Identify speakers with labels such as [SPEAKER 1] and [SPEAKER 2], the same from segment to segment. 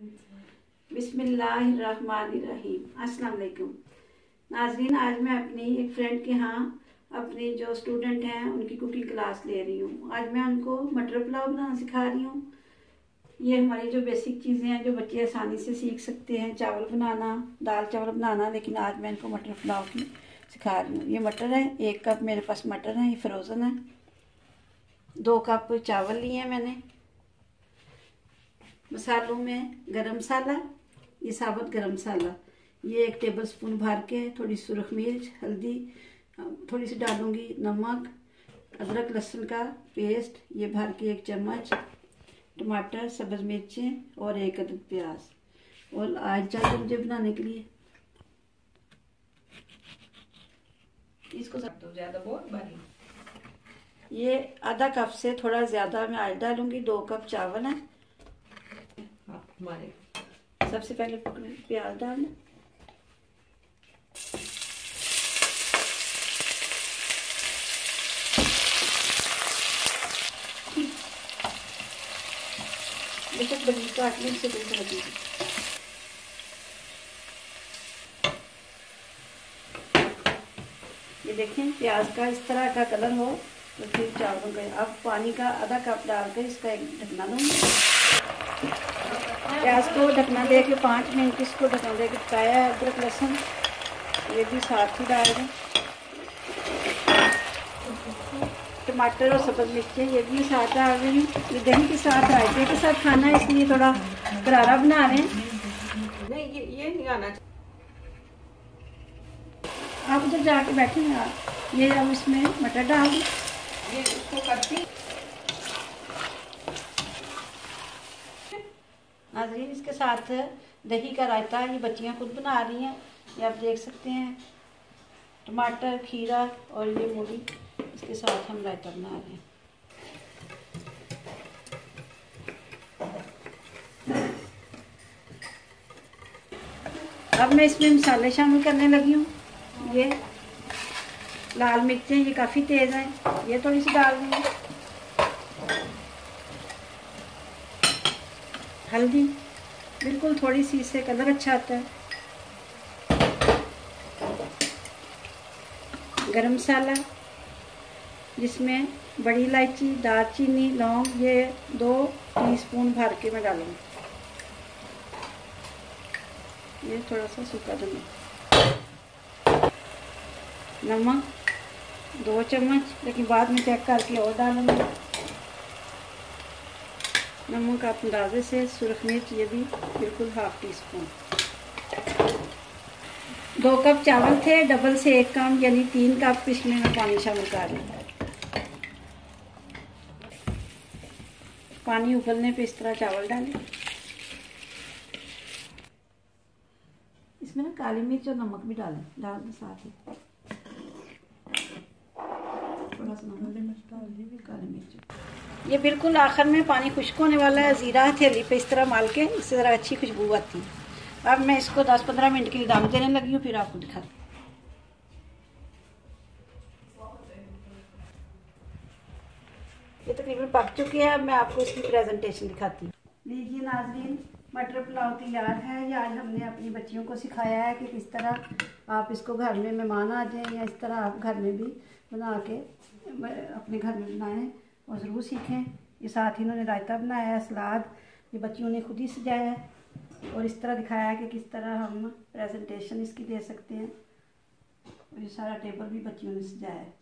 [SPEAKER 1] अस्सलाम वालेकुम नाजरीन, आज मैं अपनी एक फ्रेंड के यहाँ अपने जो स्टूडेंट हैं, उनकी कुकिंग क्लास ले रही हूँ। आज मैं उनको मटर पुलाव बनाना सिखा रही हूँ। ये हमारी जो बेसिक चीज़ें हैं, जो बच्चे आसानी से सीख सकते हैं, चावल बनाना, दाल चावल बनाना, लेकिन आज मैं इनको मटर पुलाव की सिखा रही हूँ। ये मटर है, एक कप मेरे पास मटर है, ये फ्रोज़न है। दो कप चावल लिए हैं मैंने। मसालों में गरम मसाला, ये साबुत गरम मसाला। ये एक टेबल स्पून भर के थोड़ी सुरख मिर्च, हल्दी थोड़ी सी डालूँगी नमक, अदरक, लहसुन का पेस्ट, ये भर के एक चम्मच, टमाटर, सब्ज मिर्चें और एक अदद प्याज। और आज चाहिए मुझे बनाने के लिए। इसको सब तो ज़्यादा बहुत बारी ये आधा कप से थोड़ा ज़्यादा मैं आज डालूँगी, दो कप चावल है। हमारे सबसे पहले पकड़े, प्याज डालना। बेशक बड़ी काटने से ये देखें, प्याज का इस तरह का कलर हो तो फिर चावलों अब पानी का आधा कप डाल डालकर इसका एक ढकना दूँगी। प्याज को ढकना दे के पाँच मिनट इसको ढकना दे के पकाया है अदरक लहसुन। ये भी साथ ही डाल दें। टमाटर और सब्ज मिर्चें ये भी साथ डाल रही हूँ ये दही के साथ रायते के साथ खाना है इसलिए थोड़ा करारा बना रहे हैं।
[SPEAKER 2] नहीं ये ये नहीं आना
[SPEAKER 1] आप उधर जाके बैठे हैं ये अब इसमें मटर डाल दें।
[SPEAKER 2] ये उसको करती
[SPEAKER 1] नाजरीन इसके साथ दही का रायता, ये बच्चियाँ खुद बना रही हैं। ये आप देख सकते हैं, टमाटर, खीरा और ये मूली, इसके साथ हम रायता बना रहे हैं। अब मैं इसमें मसाले शामिल करने लगी हूँ। ये लाल मिर्चें, ये काफ़ी तेज़ हैं। ये थोड़ी सी डाल दूँगी। हल्दी। बिल्कुल थोड़ी सी इससे कलर अच्छा आता है। गरम मसाला, जिसमें बड़ी इलायची, दालचीनी, लौंग, ये दो टीस्पून भर के मैं डालूँगी। ये थोड़ा सा सूखा नमक नमक, दो चम्मच, लेकिन बाद में चेक करके और डालूँगी। नमक आप अंदाजे से सुरख मिर्च ये भी बिल्कुल हाफ़ टी स्पून दो कप चावल थे डबल से एक कम, यानी तीन कप इसमें मैं पानी शामिल कर रही पानी उबलने पे इस तरह चावल डालें। इसमें ना काली मिर्च और नमक भी डालें डाल दें साथ ही थोड़ा सा नमक डाल दी काली मिर्च ये बिल्कुल आखिर में पानी खुश्क होने वाला है, ज़ीरा हथेली पे इस तरह माल के, इससे ज़रा अच्छी खुशबू आती है। अब मैं इसको 10-15 मिनट के लिए दाम देने लगी हूँ, फिर आपको दिखा ये तकरीबन पक चुके हैं, अब मैं आपको इसकी प्रेजेंटेशन दिखाती हूँ। लीजिए नाजरीन। मटर पुलाव तैयार है, ये आज हमने अपनी बच्चियों को सिखाया है कि किस तरह आप इसको घर में मेहमान आ जाएँ, या इस तरह आप घर में भी बना के अपने घर में बनाएँ और ज़रूर सीखें। ये साथ ही इन्होंने रायता बनाया है, सलाद, ये बच्चियों ने खुद ही सजाया है और इस तरह दिखाया है कि किस तरह हम प्रेजेंटेशन इसकी दे सकते हैं। और ये सारा टेबल भी बच्चियों ने सजाया है।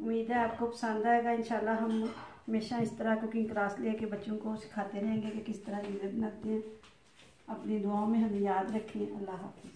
[SPEAKER 1] उम्मीद है आपको पसंद आएगा। इंशाल्लाह हम हमेशा इस तरह कुकिंग क्लास लेके बच्चों को सिखाते रहेंगे कि किस तरह चीज़ें बनाते हैं अपनी दुआओं में हमें याद रखें। अल्लाह हाफिज़।